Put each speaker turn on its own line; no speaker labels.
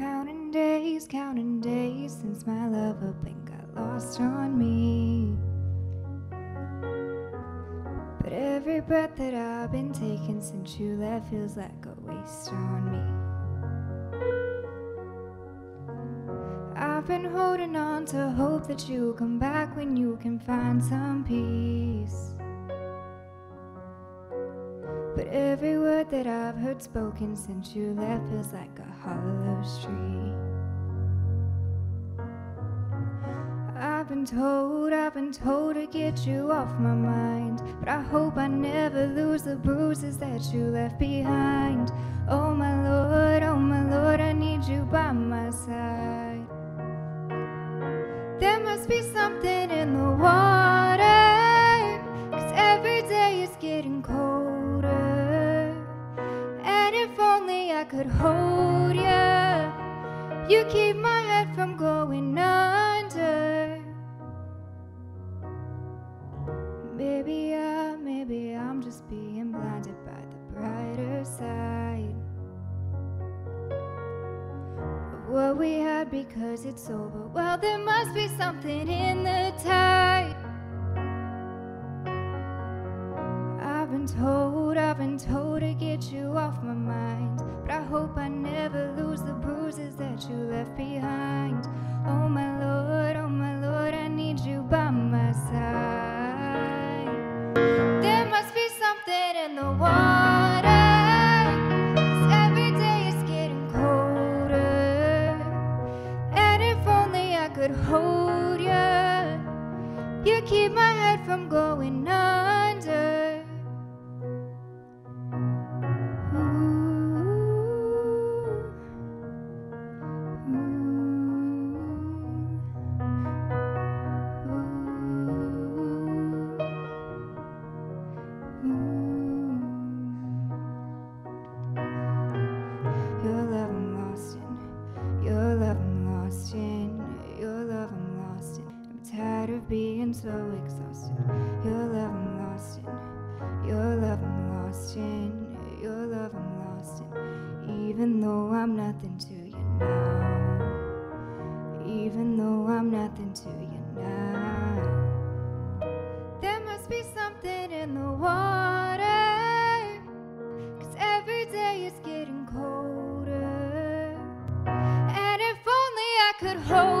Counting days, counting days since my love up and got lost on me. But every breath that I've been taking since you left feels like a waste on me. I've been holding on to hope that you'll come back when you can find some peace. But every word that I've heard spoken since you left feels like a hollow street. I've been told, I've been told to get you off my mind. But I hope I never lose the bruises that you left behind. Oh my Lord, oh my Lord, I need you by my side. There must be something could hold you, you keep my head from going under. Maybe I, maybe I'm just being blinded by the brighter side of what we had because it's over. Well, there must be something in the tide. I've been told to get you off my mind. But I hope I never lose the bruises that you left behind. Oh my Lord, oh my Lord, I need you by my side. There must be something in the water. every day it's getting colder. And if only I could hold you, you keep my head from going under. So exhausted. Mm. Your love I'm lost in, your love I'm lost in, your love I'm lost in. Even though I'm nothing to you now, even though I'm nothing to you now. There must be something in the water. Cause every day it's getting colder. And if only I could hold